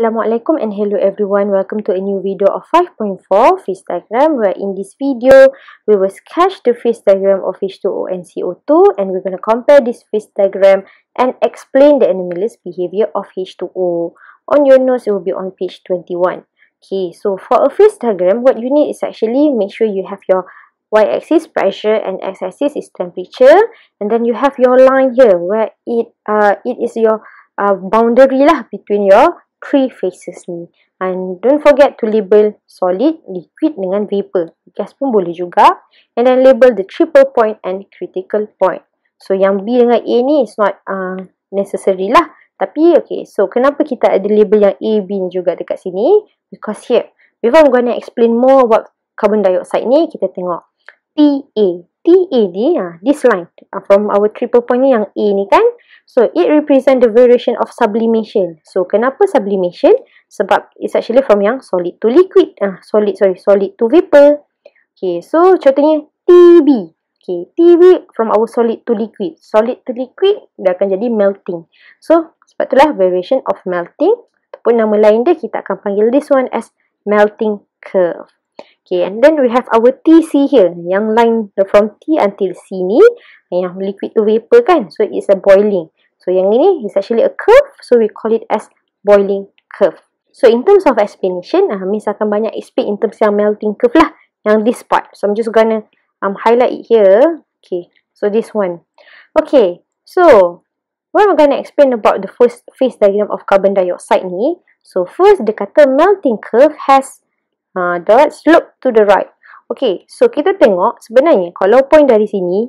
Assalamualaikum and hello everyone. Welcome to a new video of 5.4 phase diagram where in this video we will sketch the phase diagram of H2O and CO2 and we're going to compare this phase diagram and explain the anomalous behavior of H2O. On your notes it will be on page 21. Okay, so for a phase diagram what you need is actually make sure you have your y-axis pressure and x-axis is temperature and then you have your line here where it uh, it is your uh, boundary lah between your three phases ni. And don't forget to label solid, liquid dengan vapor. Gas pun boleh juga. And then label the triple point and critical point. So yang B dengan A ni is not uh, necessary lah. Tapi okay, so kenapa kita ada label yang A, B ni juga dekat sini? Because here, before I'm going to explain more about carbon dioxide ni, kita tengok TA. TA ni, uh, this line uh, from our triple point ni yang A ni kan, So, it represent the variation of sublimation. So, kenapa sublimation? Sebab it's actually from yang solid to liquid. Ah, solid, sorry, solid to vapor. Okay, so contohnya TB. Okay, TB from our solid to liquid. Solid to liquid, dia akan jadi melting. So, sebab itulah variation of melting. Ataupun nama lain dia, kita akan panggil this one as melting curve. Okay, and then we have our TC here. Yang line from T until C ni, yang liquid to vapor kan. So, it's a boiling. So yang ini is actually a curve. So we call it as boiling curve. So in terms of explanation, uh, Miss akan banyak explain in terms yang melting curve lah. Yang this part. So I'm just gonna um, highlight it here. Okay. So this one. Okay. So what I'm gonna explain about the first phase diagram of carbon dioxide ni. So first dia kata melting curve has uh, direct slope to the right. Okay. So kita tengok sebenarnya kalau point dari sini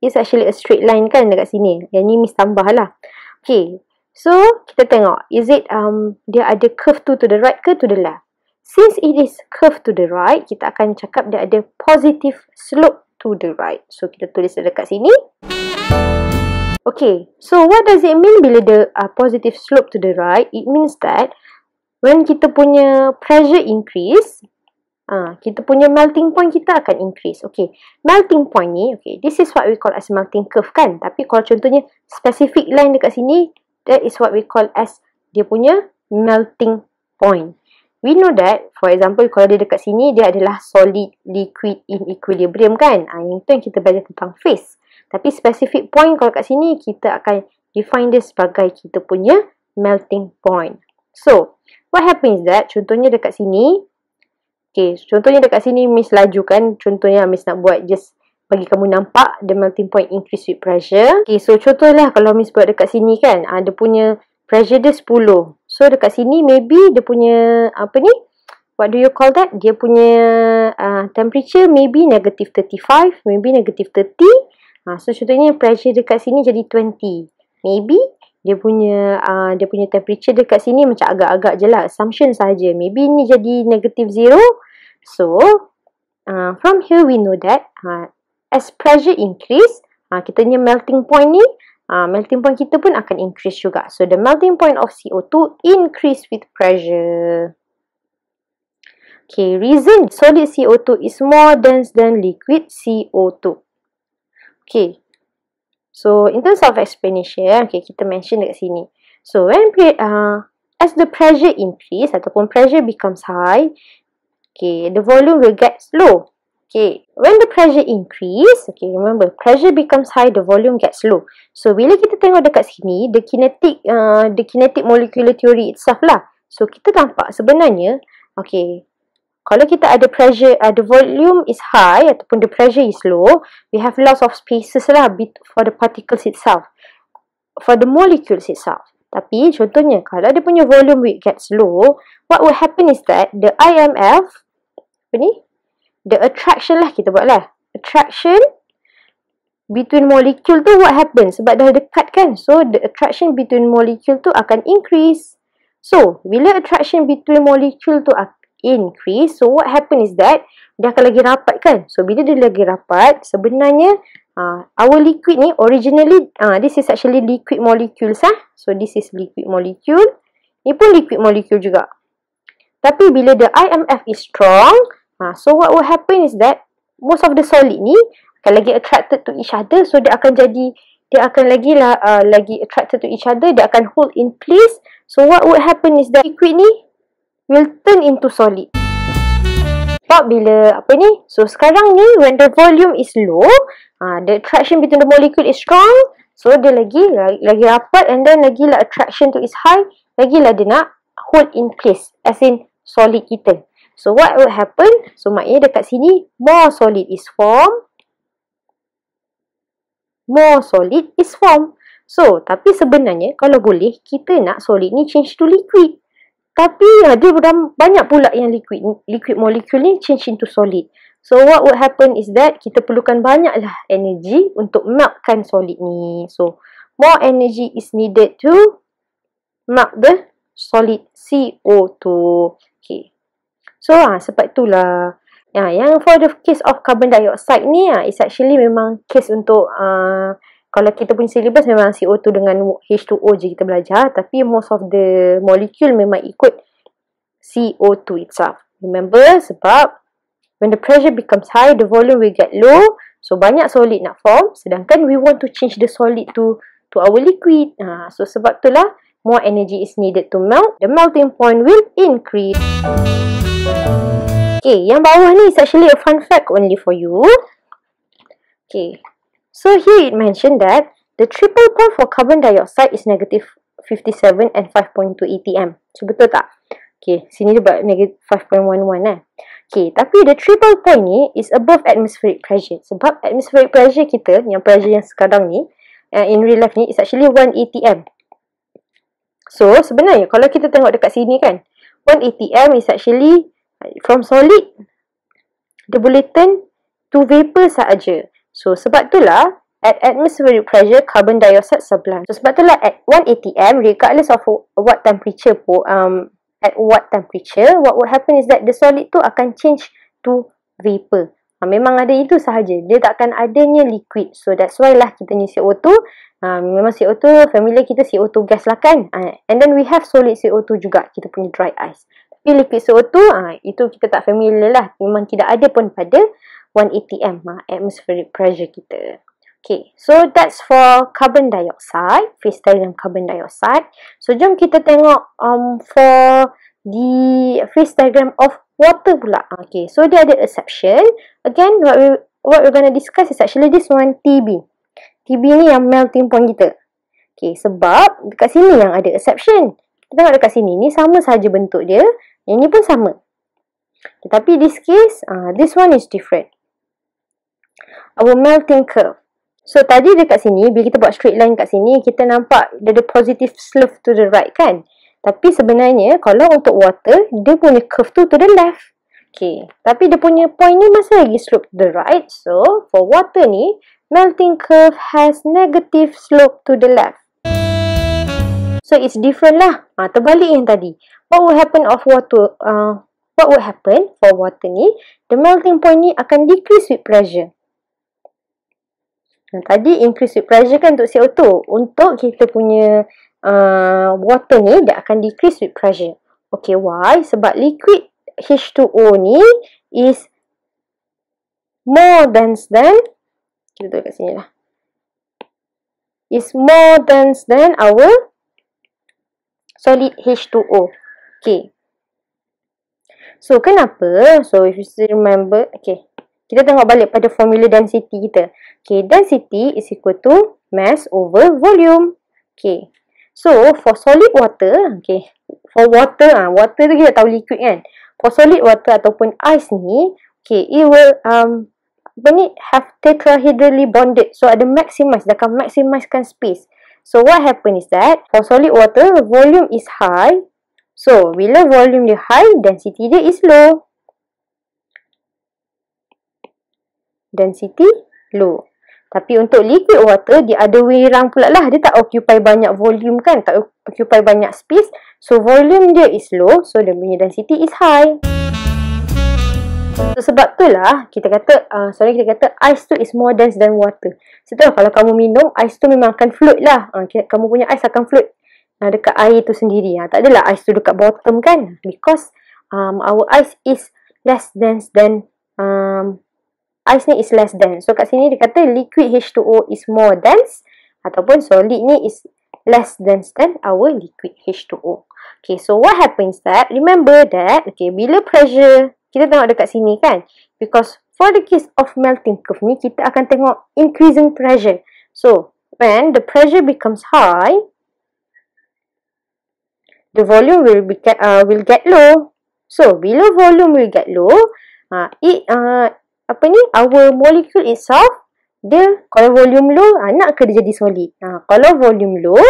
is actually a straight line kan dekat sini. Yang ni miss tambah lah. Okay. So, kita tengok. Is it, um, dia ada curve tu to the right ke to the left? Since it is curve to the right, kita akan cakap dia ada positive slope to the right. So, kita tulis dekat sini. Okay. So, what does it mean bila the uh, positive slope to the right? It means that when kita punya pressure increase, Ah, kita punya melting point kita akan increase. Okay. Melting point ni, okay, this is what we call as melting curve kan. Tapi kalau contohnya specific line dekat sini, that is what we call as dia punya melting point. We know that, for example, kalau dia dekat sini, dia adalah solid, liquid, in equilibrium kan. Ah, yang itu yang kita belajar tentang phase. Tapi specific point kalau kat sini, kita akan define dia sebagai kita punya melting point. So, what happens that, contohnya dekat sini, Okay, contohnya dekat sini Miss laju kan. Contohnya Miss nak buat just bagi kamu nampak the melting point increase with pressure. Okay, so contohlah kalau Miss buat dekat sini kan. Uh, dia punya pressure dia 10. So dekat sini maybe dia punya apa ni? What do you call that? Dia punya uh, temperature maybe negative 35, maybe negative 30. Uh, so contohnya pressure dekat sini jadi 20. Maybe dia punya uh, dia punya temperature dekat sini macam agak-agak je lah. Assumption saja maybe ni jadi negative zero. So uh, from here we know that uh, as pressure increase uh, kita punya melting point ni uh, melting point kita pun akan increase juga. So the melting point of CO2 increase with pressure. Okay reason solid CO2 is more dense than liquid CO2 okay So, in terms of explanation, okay, kita mention dekat sini. So, when uh, as the pressure increase ataupun pressure becomes high, okay, the volume will get slow. Okay, when the pressure increase, okay, remember, pressure becomes high, the volume gets slow. So, bila kita tengok dekat sini, the kinetic, uh, the kinetic molecular theory itself lah. So, kita nampak sebenarnya, okay, kalau kita ada pressure, uh, the volume is high ataupun the pressure is low, we have lots of spaces lah for the particles itself. For the molecules itself. Tapi contohnya kalau dia punya volume will gets low, what will happen is that the IMF, apa ni? The attraction lah kita buat lah. Attraction between molecule tu what happens? Sebab dah dekat kan. So the attraction between molecule tu akan increase. So bila attraction between molecule tu increase. So what happen is that dia akan lagi rapat kan. So bila dia lagi rapat, sebenarnya uh, our liquid ni originally uh, this is actually liquid molecules ah. So this is liquid molecule. Ni pun liquid molecule juga. Tapi bila the IMF is strong, uh, so what will happen is that most of the solid ni akan lagi attracted to each other. So dia akan jadi dia akan lagi lah, uh, lagi attracted to each other. Dia akan hold in place. So, what would happen is that liquid ni will turn into solid. Sebab bila apa ni? So, sekarang ni when the volume is low, uh, the attraction between the molecule is strong. So, dia lagi, lagi, rapat and then lagi lah attraction to is high. Lagi lah dia nak hold in place. As in, solid kita. So, what will happen? So, maknanya dekat sini, more solid is formed more solid is formed. So, tapi sebenarnya kalau boleh, kita nak solid ni change to liquid. Tapi ada banyak pula yang liquid liquid molecule ni change into solid. So, what would happen is that kita perlukan banyaklah energy untuk meltkan solid ni. So, more energy is needed to melt the solid CO2. Okay. So, ah, sebab itulah Ya, yang for the case of carbon dioxide ni ah, is actually memang case untuk uh, kalau kita punya syllabus memang CO2 dengan H2O je kita belajar tapi most of the molecule memang ikut CO2 itself. Remember sebab when the pressure becomes high the volume will get low so banyak solid nak form sedangkan we want to change the solid to to our liquid. Ha, so sebab itulah more energy is needed to melt. The melting point will increase. Okay, yang bawah ni is actually a fun fact only for you. Okay, so here it mentioned that the triple point for carbon dioxide is negative 57 and 5.2 atm. So, betul tak? Okay, sini dia buat negative 5.11 eh. Okay, tapi the triple point ni is above atmospheric pressure. Sebab atmospheric pressure kita, yang pressure yang sekarang ni, uh, in real life ni, is actually 1 atm. So, sebenarnya kalau kita tengok dekat sini kan, 1 atm is actually from solid dia boleh turn to vapor sahaja. So sebab itulah at atmospheric pressure carbon dioxide sublime. So sebab itulah at 1 atm regardless of what temperature pun um at what temperature what will happen is that the solid tu akan change to vapor. Ha, memang ada itu sahaja. Dia tak akan adanya liquid. So that's why lah kita ni CO2. Ha, memang CO2 familiar kita CO2 gas lah kan. Ha, and then we have solid CO2 juga. Kita punya dry ice. Tapi liquid CO2 ah itu kita tak familiar lah. Memang tidak ada pun pada 1 atm ah, atmospheric pressure kita. Okay, so that's for carbon dioxide, phase diagram carbon dioxide. So jom kita tengok um for the phase diagram of water pula. Okay, so dia ada exception. Again, what we what we're gonna discuss is actually this one TB. TB ni yang melting point kita. Okay, sebab dekat sini yang ada exception. Kita tengok dekat sini, ni sama saja bentuk dia. Yang ni pun sama. Tetapi this case, uh, this one is different. Our melting curve. So tadi dekat sini, bila kita buat straight line kat sini, kita nampak dia ada positive slope to the right kan? Tapi sebenarnya, kalau untuk water, dia punya curve tu to the left. Okay. Tapi dia punya point ni masih lagi slope to the right. So, for water ni, melting curve has negative slope to the left. So, it's different lah. Ha, terbalik yang tadi what will happen of water uh, what will happen for water ni the melting point ni akan decrease with pressure tadi increase pressure kan untuk CO2 untuk kita punya uh, water ni dia akan decrease with pressure okay why sebab liquid H2O ni is more dense than kita tulis kat sini lah is more dense than our solid H2O Okay. So, kenapa? So, if you still remember, okay. Kita tengok balik pada formula density kita. Okay, density is equal to mass over volume. Okay. So, for solid water, okay. For water, ah, water tu kita tahu liquid kan. For solid water ataupun ice ni, okay, it will, um, apa ni, have tetrahedrally bonded. So, ada maximize, dia akan maximizekan space. So, what happen is that, for solid water, volume is high, So, bila volume dia high, density dia is low. Density low. Tapi untuk liquid water, dia ada round pula lah. Dia tak occupy banyak volume kan. Tak occupy banyak space. So, volume dia is low. So, dia punya density is high. So, sebab tu lah, kita kata, uh, sorry, kita kata ice tu is more dense than water. Setelah kalau kamu minum, ice tu memang akan float lah. Uh, kamu punya ice akan float uh, dekat air tu sendiri. Ha. Tak adalah ice tu dekat bottom kan. Because um, our ice is less dense than um, ice ni is less dense. So kat sini dia kata liquid H2O is more dense ataupun solid ni is less dense than our liquid H2O. Okay, so what happens that, remember that, okay, bila pressure, kita tengok dekat sini kan, because for the case of melting curve ni, kita akan tengok increasing pressure. So, when the pressure becomes high, the volume will be uh, will get low. So, bila volume will get low, uh, it, uh, apa ni, our molecule itself dia kalau volume low ha, nak ke dia jadi solid? Ha, kalau volume low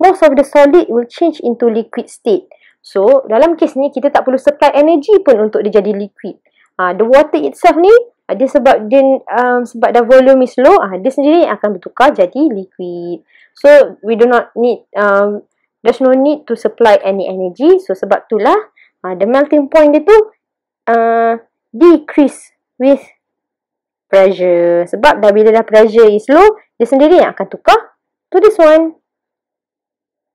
most of the solid will change into liquid state. So dalam kes ni kita tak perlu supply energy pun untuk dia jadi liquid. Ha, the water itself ni dia sebab dia um, sebab dah volume is low ha, dia sendiri akan bertukar jadi liquid. So we do not need um, there's no need to supply any energy. So sebab itulah ha, the melting point dia tu uh, decrease with pressure. Sebab dah bila dah pressure is low, dia sendiri yang akan tukar to this one.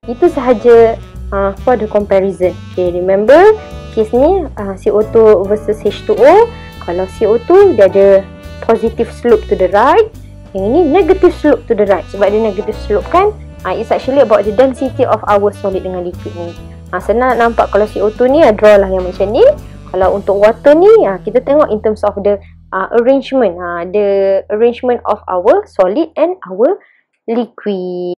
Itu sahaja uh, for the comparison. Okay, remember case ni uh, CO2 versus H2O. Kalau CO2 dia ada positive slope to the right. Yang ini negative slope to the right. Sebab dia negative slope kan. Uh, it's actually about the density of our solid dengan liquid ni. Uh, senang nampak kalau CO2 ni, uh, draw lah yang macam ni. Kalau untuk water ni, uh, kita tengok in terms of the uh, arrangement. Uh, the arrangement of our solid and our liquid